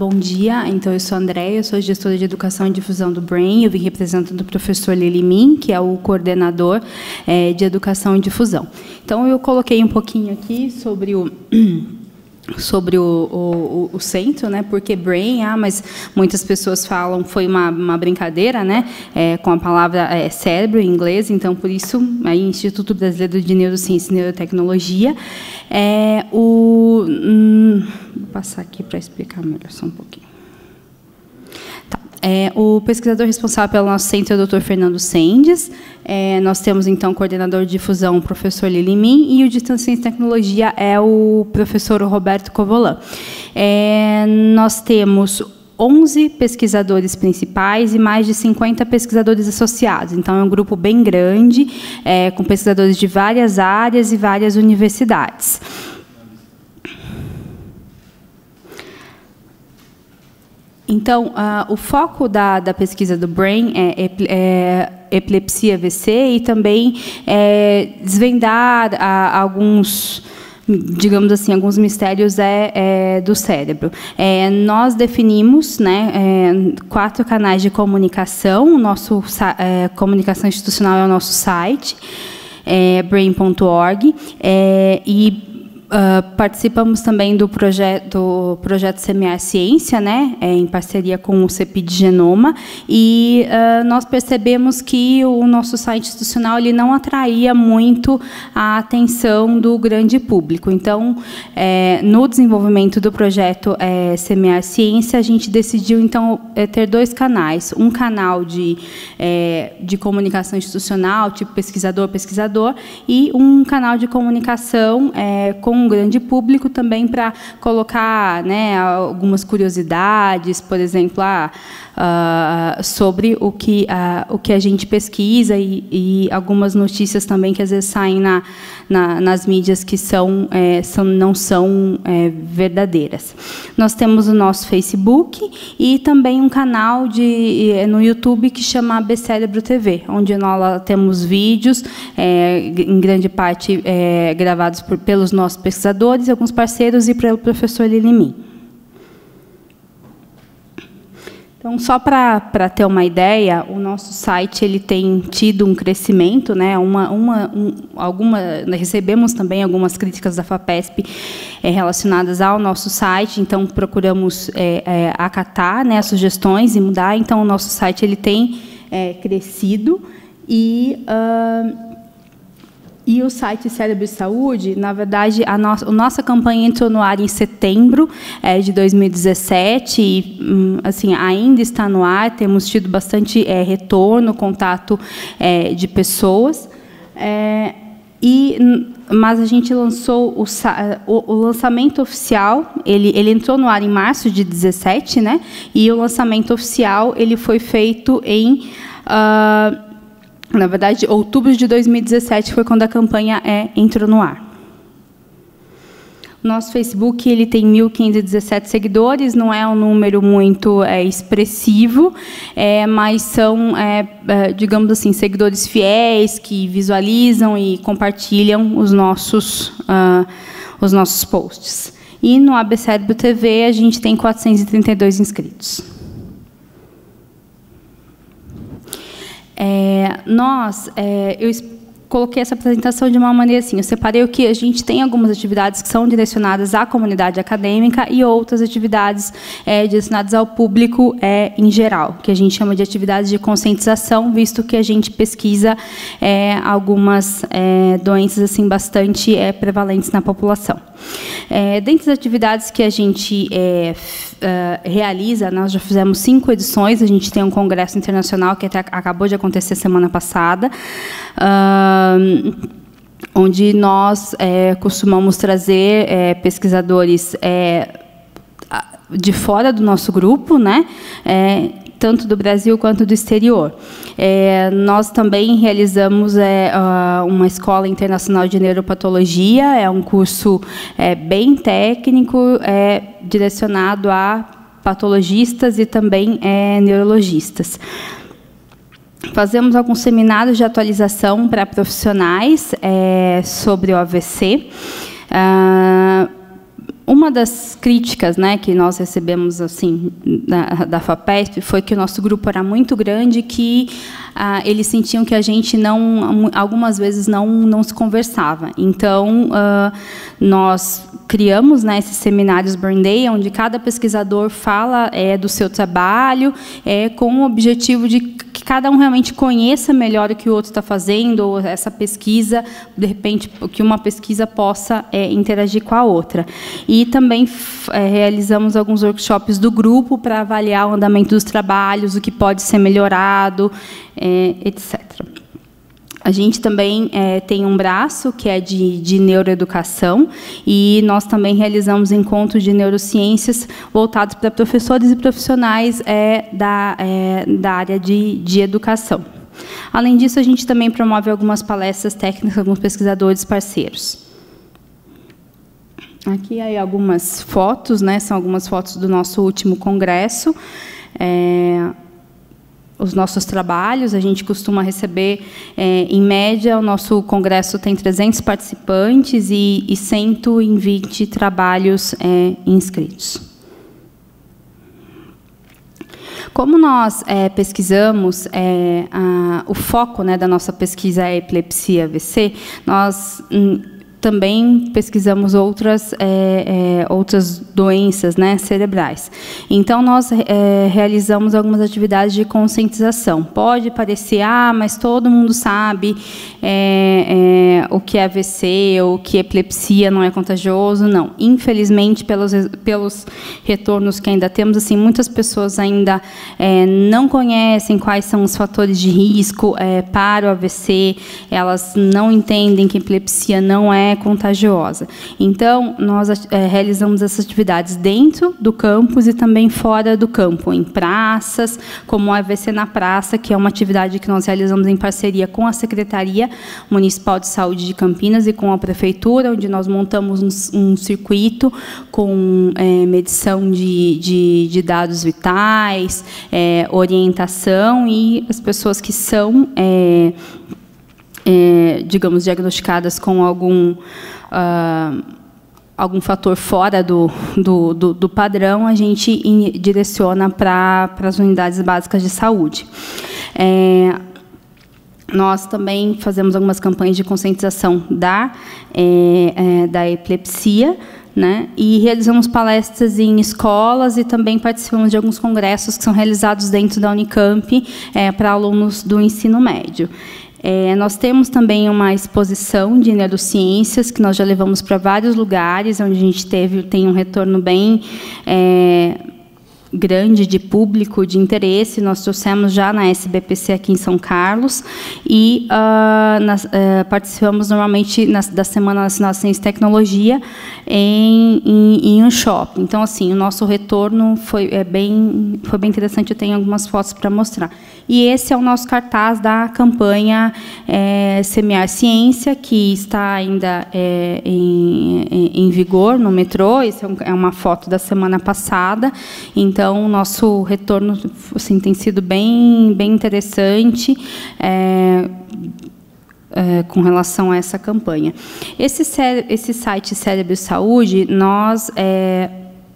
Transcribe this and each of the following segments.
bom dia. Então, eu sou a Andréia, sou gestora de Educação e Difusão do BRAIN. Eu vim representando o professor Lili Min, que é o coordenador é, de Educação e Difusão. Então, eu coloquei um pouquinho aqui sobre o sobre o, o, o, centro, né? Porque brain, ah, mas muitas pessoas falam foi uma, uma brincadeira, né? É, com a palavra é, cérebro em inglês, então por isso aí Instituto Brasileiro de Neurociência e Neurotecnologia é o hum, vou passar aqui para explicar melhor só um pouquinho. É, o pesquisador responsável pelo nosso centro é o Dr. Fernando Sendes. É, nós temos, então, o coordenador de difusão, o professor Lilimim, e o de Ciência e Tecnologia é o professor Roberto Covolan. É, nós temos 11 pesquisadores principais e mais de 50 pesquisadores associados. Então, é um grupo bem grande, é, com pesquisadores de várias áreas e várias universidades. Então, uh, o foco da, da, pesquisa do BRAIN é, é epilepsia AVC e também é, desvendar a, alguns digamos assim, alguns mistérios é, é do cérebro. É, nós definimos né, é, quatro canais de comunicação. O nosso é, comunicação institucional é o nosso site, é, brain.org, é, e Uh, participamos também do projeto, do projeto Semear Ciência, né, é, em parceria com o CEPID Genoma, e uh, nós percebemos que o nosso site institucional ele não atraía muito a atenção do grande público. Então, é, no desenvolvimento do projeto é, Semear Ciência, a gente decidiu então é, ter dois canais, um canal de, é, de comunicação institucional, tipo pesquisador, pesquisador, e um canal de comunicação é, com um grande público também para colocar né, algumas curiosidades, por exemplo, ah, uh, sobre o que, uh, o que a gente pesquisa e, e, algumas notícias também que às vezes saem na, na nas mídias que são, é, são não são é, verdadeiras. Nós temos o nosso Facebook e também um canal de, é, no YouTube que chama AB Cérebro TV, onde nós temos vídeos, é, em grande parte é, gravados por, pelos nossos pesquisadores, alguns parceiros e pelo professor Lilimim. Então, só para ter uma ideia, o nosso site ele tem tido um crescimento, né? Uma, uma, um, alguma, recebemos também algumas críticas da Fapesp é, relacionadas ao nosso site, então procuramos é, é, acatar né, as sugestões e mudar. Então, o nosso site ele tem crescido e uh, e o site Cérebro e Saúde, na verdade, a, no a nossa campanha entrou no ar em setembro é, de 2017 e hum, assim, ainda está no ar, temos tido bastante é, retorno, contato é, de pessoas. E, mas a gente lançou o, o, o, lançamento oficial, ele, ele entrou no ar em março de 17, né? E o lançamento oficial ele foi feito em uh, na verdade, outubro de 2017 foi quando a campanha é, entrou no ar. Nosso Facebook ele tem 1.517 seguidores, não é um número muito é, expressivo, é, mas são, é, é, digamos assim, seguidores fiéis que visualizam e compartilham os nossos, uh, os nossos posts. E no ABCérebro TV a gente tem 432 inscritos. É, nós, é, eu coloquei essa apresentação de uma maneira assim, eu separei o que a gente tem algumas atividades que são direcionadas à comunidade acadêmica e outras atividades é, direcionadas ao público é, em geral, que a gente chama de atividades de conscientização, visto que a gente pesquisa é, algumas é, doenças assim bastante é, prevalentes na população. É, dentre as atividades que a gente é, realiza, nós já fizemos cinco edições, a gente tem um congresso internacional que até acabou de acontecer semana passada, onde nós é, costumamos trazer é, pesquisadores é, de fora do nosso grupo, né? Tanto do Brasil quanto do exterior. É, nós também realizamos é, uma escola internacional de neuropatologia, é um curso é, bem técnico, é, direcionado a patologistas e também é, neurologistas. Fazemos alguns seminários de atualização para profissionais é, sobre o AVC. Ah, uma das críticas né, que nós recebemos assim da, da FAPESP foi que o nosso grupo era muito grande que ah, eles sentiam que a gente não algumas vezes não não se conversava. Então ah, nós criamos né, esses seminários Burn Day onde cada pesquisador fala é, do seu trabalho é, com o objetivo de cada um realmente conheça melhor o que o outro está fazendo ou essa pesquisa de repente que uma pesquisa possa é, interagir com a outra e também é, realizamos alguns workshops do grupo para avaliar o andamento dos trabalhos, o que pode ser melhorado, é, etc. A gente também é, tem um braço que é de, de, neuroeducação e nós também realizamos encontros de neurociências voltados para professores e profissionais é, da, é, da área de, de educação. Além disso, a gente também promove algumas palestras técnicas com pesquisadores parceiros. Aqui aí algumas fotos, né? São algumas fotos do nosso último congresso. É, os nossos trabalhos, a gente costuma receber, é, em média, o nosso congresso tem 300 participantes e, e 120 trabalhos é, inscritos. Como nós é, pesquisamos, é, a, o foco né, da nossa pesquisa é epilepsia AVC, nós hum, também pesquisamos outras, é, é, outras doenças né, cerebrais. Então, nós é, realizamos algumas atividades de conscientização. Pode parecer, ah, mas todo mundo sabe é, é, o que é AVC ou que epilepsia não é contagioso. Não. Infelizmente, pelos, pelos retornos que ainda temos, assim, muitas pessoas ainda é, não conhecem quais são os fatores de risco para o AVC, elas não entendem que epilepsia não é contagiosa. Então, nós é, realizamos essas atividades dentro do campus e também fora do campo, em praças, como o AVC na Praça, que é uma atividade que nós realizamos em parceria com a Secretaria Municipal de Saúde de Campinas e com a Prefeitura, onde nós montamos um, um circuito com é, medição de, de, de, dados vitais, é, orientação e as pessoas que são é, digamos, diagnosticadas com algum, uh, algum fator fora do, do, do, do padrão, a gente in, direciona para as unidades básicas de saúde. É, nós também fazemos algumas campanhas de conscientização da, é, é, da epilepsia, né? E realizamos palestras em escolas e também participamos de alguns congressos que são realizados dentro da Unicamp é, para alunos do ensino médio. É, nós temos também uma exposição de neurociências que nós já levamos para vários lugares, onde a gente teve tem um retorno bem é, grande de público, de interesse. Nós trouxemos já na SBPC aqui em São Carlos e uh, nas, uh, participamos normalmente nas, da Semana Nacional de Ciência e Tecnologia em, em, em, um shopping. Então, assim, o nosso retorno foi, é bem, foi bem interessante. Eu tenho algumas fotos para mostrar. E esse é o nosso cartaz da campanha é, Semear Ciência, que está ainda é, em, em, vigor no metrô. Essa é, é uma foto da semana passada. Então, o nosso retorno assim, tem sido bem, bem interessante. É, com relação a essa campanha. Esse, esse site Cérebro Saúde, nós é,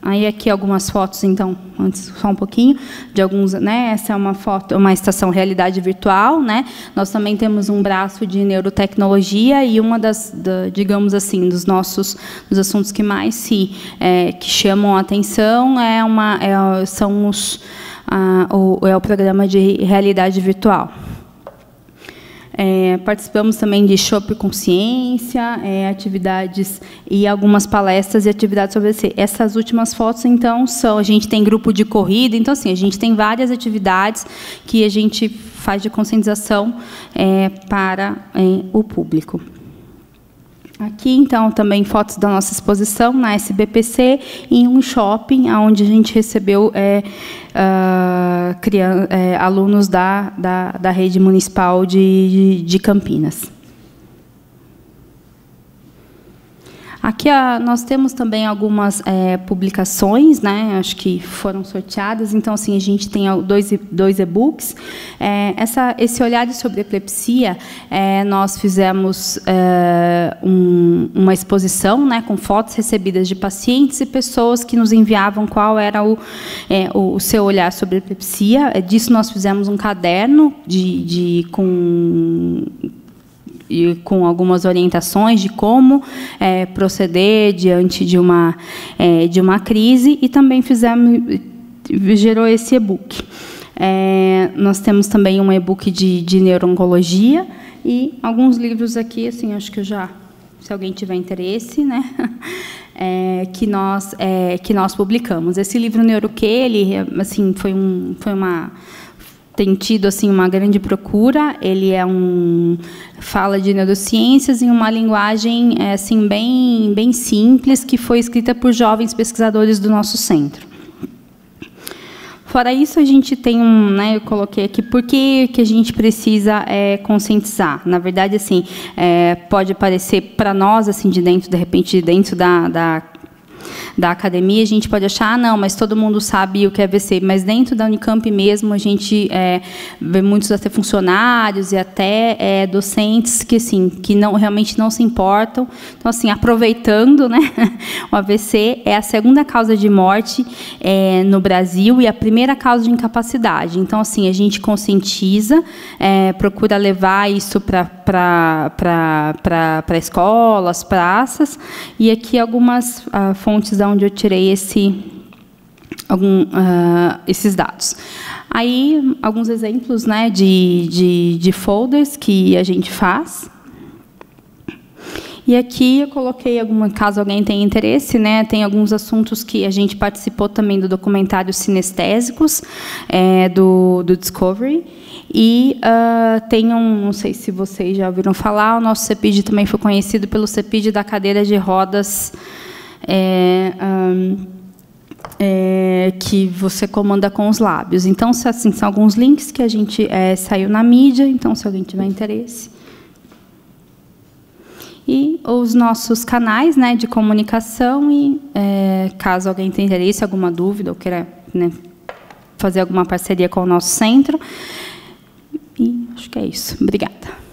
Aí aqui algumas fotos, então, antes só um pouquinho de alguns, né? Essa é uma foto, uma estação realidade virtual, né? Nós também temos um braço de neurotecnologia e uma das, da, digamos assim, dos nossos, dos assuntos que mais se é, que chamam a atenção é uma, é, são os, a, o, é o programa de realidade virtual. É, participamos também de Shop Consciência, é, atividades e algumas palestras e atividades sobre esse. Essas últimas fotos, então, são. A gente tem grupo de corrida, então, assim, a gente tem várias atividades que a gente faz de conscientização é, para é, o público. Aqui, então, também fotos da nossa exposição na SBPC, em um shopping, onde a gente recebeu é, uh, criança, é, alunos da, da, da, rede municipal de, de Campinas. Aqui nós temos também algumas é, publicações, né? Acho que foram sorteadas. Então, assim, a gente tem dois, dois e-books. É, essa, esse olhar sobre epilepsia, é, nós fizemos é, um, uma exposição, né, com fotos recebidas de pacientes e pessoas que nos enviavam qual era o, é, o, seu olhar sobre epilepsia. Disso nós fizemos um caderno de, de com e com algumas orientações de como é, proceder diante de uma é, de uma crise e também fizemos gerou esse e-book. É, nós temos também um e-book de, de neurologia e alguns livros aqui, assim, acho que eu já, se alguém tiver interesse, né, é, que nós é, que nós publicamos. Esse livro Neuroque, ele, assim, foi um foi uma tem tido assim uma grande procura. Ele é um fala de neurociências em uma linguagem é, assim bem bem simples que foi escrita por jovens pesquisadores do nosso centro. Fora isso, a gente tem um, né, eu coloquei aqui, por que, que a gente precisa é, conscientizar? Na verdade, assim, é, pode parecer para nós, assim, de dentro, de repente, dentro da, da da academia, a gente pode achar, ah, não, mas todo mundo sabe o que é AVC. Mas dentro da Unicamp mesmo, a gente é, vê muitos até funcionários e até é, docentes que, assim, que não, realmente não se importam. Então, assim, aproveitando, né, o AVC é a segunda causa de morte é, no Brasil e a primeira causa de incapacidade. Então, assim, a gente conscientiza, é, procura levar isso para escolas, praças, e aqui algumas uh, fontes da onde eu tirei esse, algum, uh, esses dados. Aí, alguns exemplos né, de, de, de folders que a gente faz. E aqui eu coloquei, alguma, caso alguém tenha interesse, né, tem alguns assuntos que a gente participou também do documentário Sinestésicos, é, do, do Discovery. E uh, tem um, não sei se vocês já ouviram falar, o nosso CEPID também foi conhecido pelo CEPID da cadeira de rodas é, é, que você comanda com os lábios. Então, se, assim, são alguns links que a gente é, saiu na mídia, então, se alguém tiver interesse. E os nossos canais né, de comunicação, e é, caso alguém tenha interesse, alguma dúvida, ou queira né, fazer alguma parceria com o nosso centro. E acho que é isso. Obrigada.